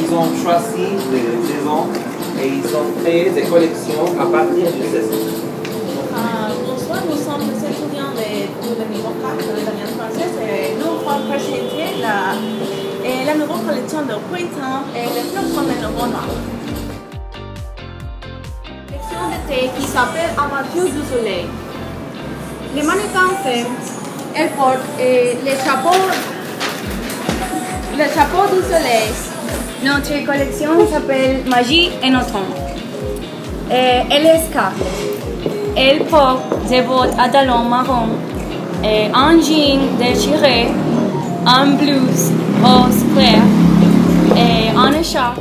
Ils ont choisi des saisons et ils ont créé des collections à partir du saison. Euh, bonsoir, nous sommes les étudiants de, de niveau 4 de l'Alliance française et nous allons présenter la, et la nouvelle collection de printemps et le flocons de nouveau noir. collection de thé qui s'appelle Aventure du Soleil. Les femmes, elles portent euh, les chapeaux, le chapeau du soleil. Notre collection s'appelle Magie et Automne. Euh, elle est scarpe. Elle porte des bottes à talons marron, et un jean déchiré, un blouse rose clair et un écharpe